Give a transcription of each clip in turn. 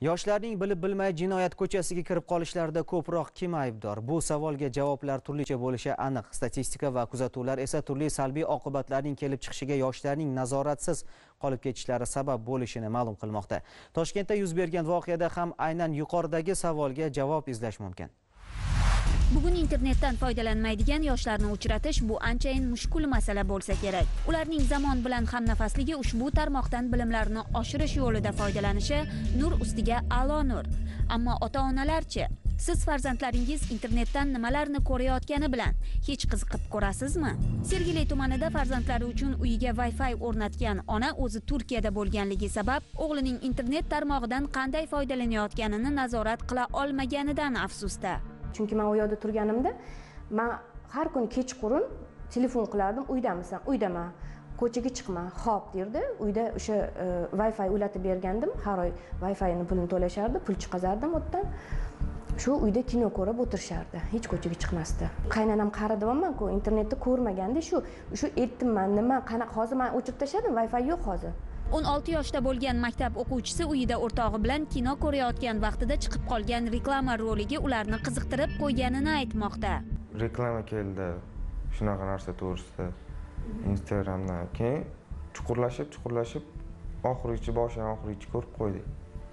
yoshlarning bilib bilmay jinoyat ko'chasiga kirib qolishlarida ko'proq kim aybdor? Bu savolga javoblar turlicha bo'lishi aniq. Statistika va kuzatuvlar esa turli salbiy oqibatlarning kelib chiqishiga yoshlarning nazoratsiz qolib ketishlari sabab bo'lishini ma'lum qilmoqda. Toshkentda yuz bergan voqeada ham aynan yuqoridagi savolga javob izlash mumkin. Bugun internetdan foydalanmaydigan yoshlarni uchratish bu anchayin mushkul masala bo'lsa kerak. Ularning zamon bilan hamnafasligi ushbu tarmoqdan bilimlarini oshirish yo'lida foydalanishi nur ustiga a'lo nur. Ammo ota onalarchi siz farzandlaringiz internetdan nimalarni ko'rayotgani bilan hech qiziqib ko'rasizmi? Sergeli tumanida farzandlari uchun uyiga wi fi o'rnatgan ona o'zi turkiyada bo'lganligi sabab o'g'lining internet tarmog'idan qanday foydalanayotganini nazorat qila olmaganidan afsusda. Chunki man u yoqda turganimda man har kuni kechqurun telefon qilardim uydamisan uydaman ko'chaga chiqma ho'p derdi. Uyda o'sha e, wi fi ulatib bergandim. Har oy wi fini pulini to'lashardi pul chiqazardim u yerdan shu uyda kino ko'rib o'tirishardi. Hech ko'chaga chiqmasdi. Qaynonam qari deyapmanku internetni ko'rmaganda shu shu aytdimman nima qanaqa hozir man o'chirib tashladim wi fi yo'q hozir. 16 yoshda bo'lgan maktab o'quvchisi uyida o'rtog'i bilan kino ko'rayotgan vaqtida chiqib qolgan reklama roligi ularni qiziqtirib qo'yganini aytmoqda. Reklama keldi. Shunaqa narsa to'g'risida instagramdan keyin chuqurlashib chuqurlashib oxirigacha boshidan oxirigacha ko'rib qo'ydik.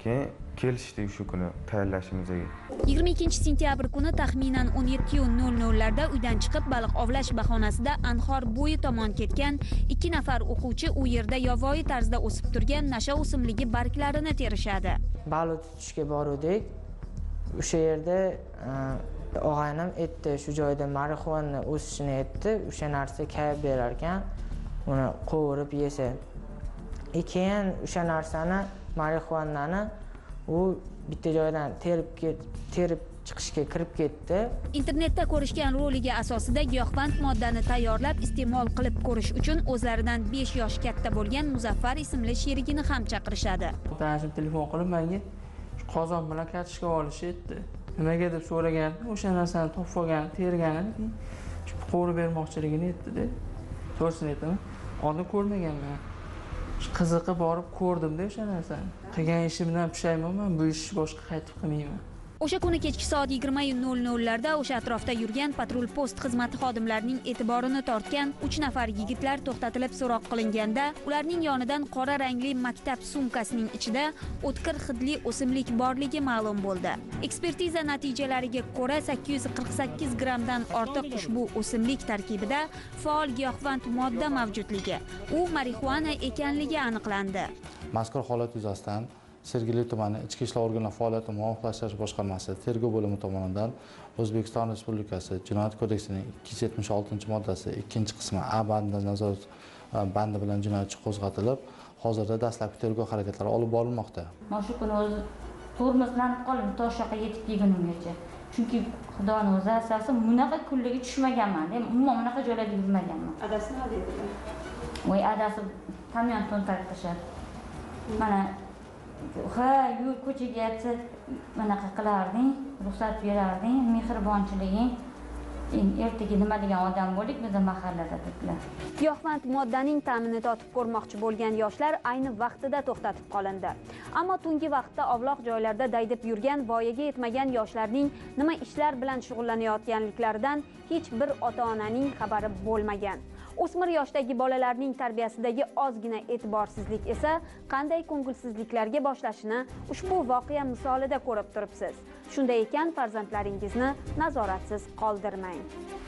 Keyin kelishdik shu kuni tayyorlashimizga. 22 sentyabr kuni taxminan 17:00 larda uydan chiqib baliq ovlash bahonasida anhor bo'yi tomon ketgan ikki nafar o'quvchi u yerda yovvoyi tarzda o'sib turgan nasha o'simligi barglarini terishadi. Baliq tutishga boruvdik. O'sha yerda og'aynim aytdi shu joyda marixuana o'sishini aytdi o'sha narsa kayf berar ekan uni qovurib yesa. E keyin o'sha narsani marixuanani u bitta joydan terib terib chiqishga kirib ketdi. Internetda ko'rishgan roligi asosida giyohvand moddani tayyorlab iste'mol qilib ko'rish uchun o'zlaridan 5 yosh katta bo'lgan muzaffar ismli sherigini ham chaqirishadi. Otasi telefon qilib menga qozon bilan kartoshka olish aytdi nimaga? deb so'ragan. O'sha narsani topib olgan tergan qovurib bermoqchiligini aytdida. To'g'risini aytaman. Oldin ko'rmaganman qiziqib borib ko'rdimda o'sha narsani. Qilgan ishimdan pushaymonman bu ishni boshqa qaytib qilmayman. O'sha kuni kechki soat 20:00 larda o'sha atrofda yurgan patrul post xizmati xodimlarining e'tiborini tortgan 3 nafar yigitlar to'xtatilib so'roq qilinganda ularning yonidan qora rangli maktab sumkasining ichida o'tkir hidli o'simlik borligi ma'lum bo'ldi. Ekspertiza natijalariga ko'ra 848 grammdan ortiq ushbu o'simlik tarkibida faol giyohvand modda mavjudligi u marixuana ekanligi aniqlandi. Mazkur holat yuzasidan sergeli tumani ichki ishlar organlari faoliyati muvofiqlashtirish boshqarmasi tergov bo'limi tomonidan o'zbekiston respublikasi jinoyat kodeksining ikki yuz yetmish oltinchi moddasi ikkinchi qismi a bandi nazorat bandi bilan jinoyat ishi qo'zg'atilib hozirda dastlabki tergov harakatlari olib borilmoqda. Mana shu kuni o'zi tormozlanib qoldim to shu yoqqa yetib kelgunimgacha. Chunki xudoni o'zi asrasin bunaqa kunlarga tushmaganman umuman bunaqa joylarda yurmaganman. Adasi nima deydilar voy adasi hamyonni to'ntarib tashladi. Mana ha yur ko'chaga yatsa manaqa qilarding ruxsat berarding mehribonchiliging. Ertaga nima degan odam bo'ldik bizni mahallada dedilar giyohvand moddaning ta'mini totib ko'rmoqchi bo'lgan yoshlar ayni vaqtida to'xtatib qolindi. Ammo tungi vaqtda ovloq joylarda daydib yurgan voyaga yetmagan yoshlarning nima ishlar bilan shug'ullanayotganliklaridan hech bir ota onaning xabari bo'lmagan. O'smir yoshdagi bolalarning tarbiyasidagi ozgina e'tiborsizlik esa qanday ko'ngilsizliklarga boshlashini ushbu voqea misolida ko'rib turibsiz. Shunday ekan farzandlaringizni nazoratsiz qoldirmang. Thank you.